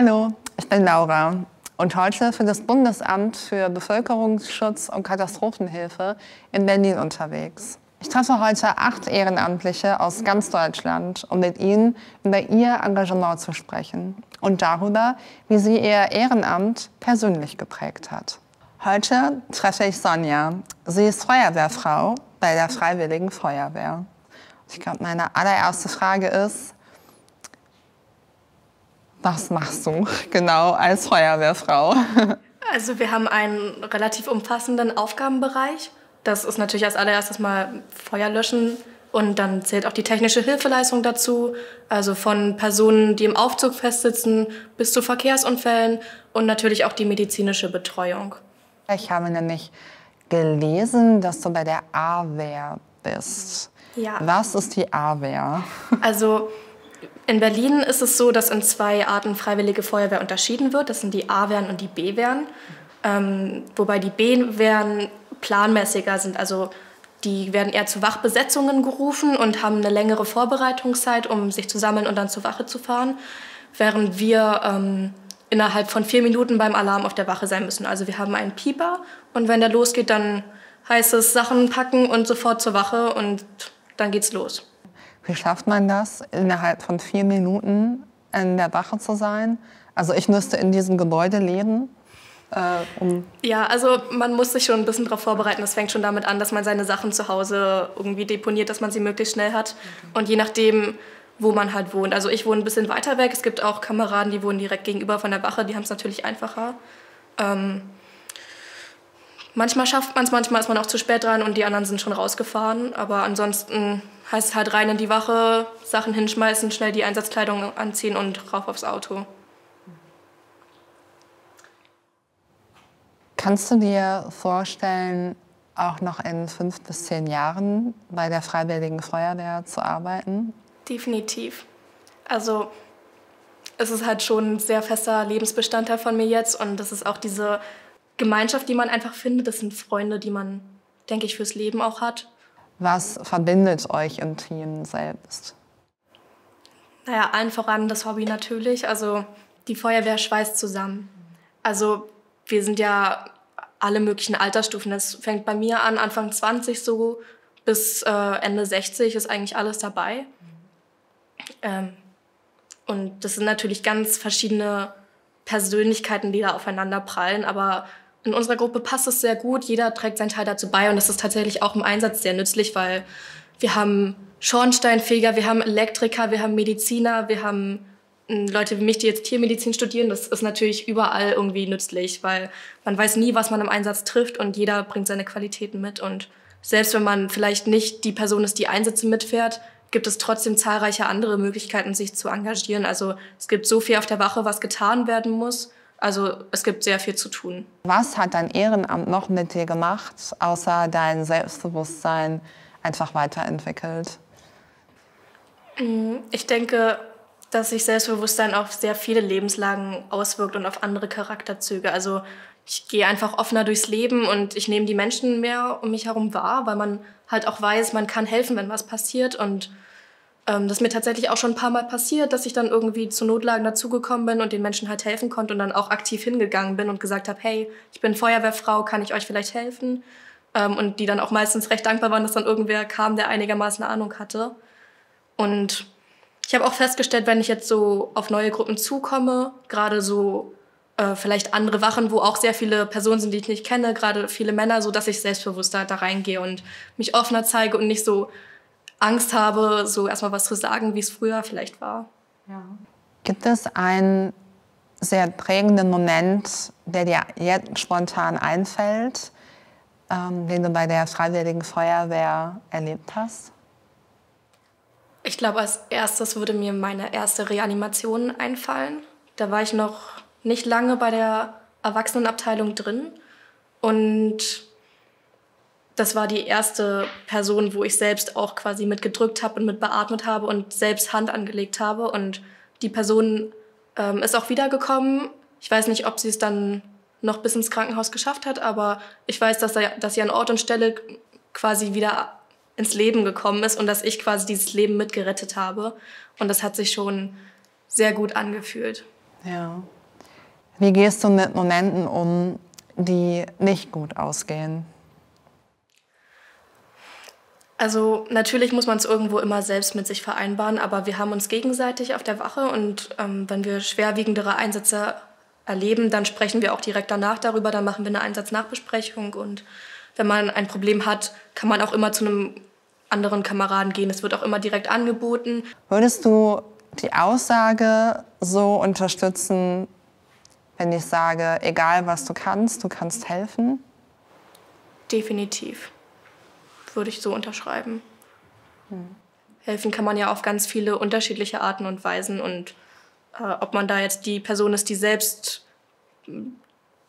Hallo, ich bin Laura und heute für das Bundesamt für Bevölkerungsschutz und Katastrophenhilfe in Berlin unterwegs. Ich treffe heute acht Ehrenamtliche aus ganz Deutschland, um mit ihnen über ihr Engagement zu sprechen und darüber, wie sie ihr Ehrenamt persönlich geprägt hat. Heute treffe ich Sonja. Sie ist Feuerwehrfrau bei der Freiwilligen Feuerwehr. Ich glaube, meine allererste Frage ist, was machst du genau als Feuerwehrfrau? Also wir haben einen relativ umfassenden Aufgabenbereich. Das ist natürlich als allererstes mal Feuer löschen und dann zählt auch die technische Hilfeleistung dazu, also von Personen, die im Aufzug festsitzen, bis zu Verkehrsunfällen und natürlich auch die medizinische Betreuung. Ich habe nämlich gelesen, dass du bei der A-Wehr bist. Ja. Was ist die A-Wehr? Also in Berlin ist es so, dass in zwei Arten Freiwillige Feuerwehr unterschieden wird. Das sind die A-Wehren und die B-Wehren. Ähm, wobei die B-Wehren planmäßiger sind. Also die werden eher zu Wachbesetzungen gerufen und haben eine längere Vorbereitungszeit, um sich zu sammeln und dann zur Wache zu fahren. Während wir ähm, innerhalb von vier Minuten beim Alarm auf der Wache sein müssen. Also wir haben einen Pieper und wenn der losgeht, dann heißt es Sachen packen und sofort zur Wache und dann geht's los. Wie schafft man das, innerhalb von vier Minuten in der Wache zu sein? Also ich müsste in diesem Gebäude leben. Äh, um ja, also man muss sich schon ein bisschen darauf vorbereiten. Das fängt schon damit an, dass man seine Sachen zu Hause irgendwie deponiert, dass man sie möglichst schnell hat. Und je nachdem, wo man halt wohnt. Also ich wohne ein bisschen weiter weg. Es gibt auch Kameraden, die wohnen direkt gegenüber von der Wache. Die haben es natürlich einfacher. Ähm, manchmal schafft man es, manchmal ist man auch zu spät dran und die anderen sind schon rausgefahren. Aber ansonsten heißt halt rein in die Wache, Sachen hinschmeißen, schnell die Einsatzkleidung anziehen und rauf aufs Auto. Kannst du dir vorstellen, auch noch in fünf bis zehn Jahren bei der Freiwilligen Feuerwehr zu arbeiten? Definitiv. Also es ist halt schon ein sehr fester Lebensbestandteil von mir jetzt und das ist auch diese Gemeinschaft, die man einfach findet. Das sind Freunde, die man, denke ich, fürs Leben auch hat. Was verbindet euch im Team selbst? Naja, allen voran das Hobby natürlich. Also die Feuerwehr schweißt zusammen. Also wir sind ja alle möglichen Altersstufen. Das fängt bei mir an, Anfang 20 so, bis äh, Ende 60 ist eigentlich alles dabei. Ähm, und das sind natürlich ganz verschiedene Persönlichkeiten, die da aufeinander prallen, aber in unserer Gruppe passt es sehr gut. Jeder trägt seinen Teil dazu bei und das ist tatsächlich auch im Einsatz sehr nützlich, weil wir haben Schornsteinfeger, wir haben Elektriker, wir haben Mediziner, wir haben hm, Leute wie mich, die jetzt Tiermedizin studieren. Das ist natürlich überall irgendwie nützlich, weil man weiß nie, was man im Einsatz trifft und jeder bringt seine Qualitäten mit. Und selbst wenn man vielleicht nicht die Person ist, die Einsätze mitfährt, gibt es trotzdem zahlreiche andere Möglichkeiten, sich zu engagieren. Also es gibt so viel auf der Wache, was getan werden muss. Also es gibt sehr viel zu tun. Was hat dein Ehrenamt noch mit dir gemacht, außer dein Selbstbewusstsein einfach weiterentwickelt? Mm, ich denke, dass sich Selbstbewusstsein auf sehr viele Lebenslagen auswirkt und auf andere Charakterzüge. Also ich gehe einfach offener durchs Leben und ich nehme die Menschen mehr um mich herum wahr, weil man halt auch weiß, man kann helfen, wenn was passiert. Und ähm, das ist mir tatsächlich auch schon ein paar Mal passiert, dass ich dann irgendwie zu Notlagen dazugekommen bin und den Menschen halt helfen konnte und dann auch aktiv hingegangen bin und gesagt habe, hey, ich bin Feuerwehrfrau, kann ich euch vielleicht helfen? Ähm, und die dann auch meistens recht dankbar waren, dass dann irgendwer kam, der einigermaßen eine Ahnung hatte. Und ich habe auch festgestellt, wenn ich jetzt so auf neue Gruppen zukomme, gerade so äh, vielleicht andere Wachen, wo auch sehr viele Personen sind, die ich nicht kenne, gerade viele Männer, so dass ich selbstbewusster da reingehe und mich offener zeige und nicht so Angst habe, so erstmal was zu sagen, wie es früher vielleicht war. Ja. Gibt es einen sehr prägenden Moment, der dir jetzt spontan einfällt, ähm, den du bei der Freiwilligen Feuerwehr erlebt hast? Ich glaube, als erstes würde mir meine erste Reanimation einfallen. Da war ich noch nicht lange bei der Erwachsenenabteilung drin und das war die erste Person, wo ich selbst auch quasi mitgedrückt habe und mit beatmet habe und selbst Hand angelegt habe. Und die Person ähm, ist auch wiedergekommen. Ich weiß nicht, ob sie es dann noch bis ins Krankenhaus geschafft hat, aber ich weiß, dass, er, dass sie an Ort und Stelle quasi wieder ins Leben gekommen ist und dass ich quasi dieses Leben mitgerettet habe. Und das hat sich schon sehr gut angefühlt. Ja. Wie gehst du mit Momenten um, die nicht gut ausgehen? Also natürlich muss man es irgendwo immer selbst mit sich vereinbaren, aber wir haben uns gegenseitig auf der Wache und ähm, wenn wir schwerwiegendere Einsätze erleben, dann sprechen wir auch direkt danach darüber, dann machen wir eine Einsatznachbesprechung und wenn man ein Problem hat, kann man auch immer zu einem anderen Kameraden gehen. Es wird auch immer direkt angeboten. Würdest du die Aussage so unterstützen, wenn ich sage, egal was du kannst, du kannst helfen? Definitiv. Würde ich so unterschreiben. Hm. Helfen kann man ja auf ganz viele unterschiedliche Arten und Weisen. Und äh, ob man da jetzt die Person ist, die selbst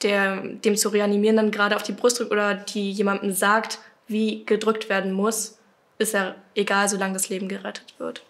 der, dem zu reanimierenden gerade auf die Brust drückt oder die jemandem sagt, wie gedrückt werden muss, ist ja egal, solange das Leben gerettet wird.